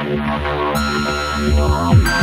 I'm not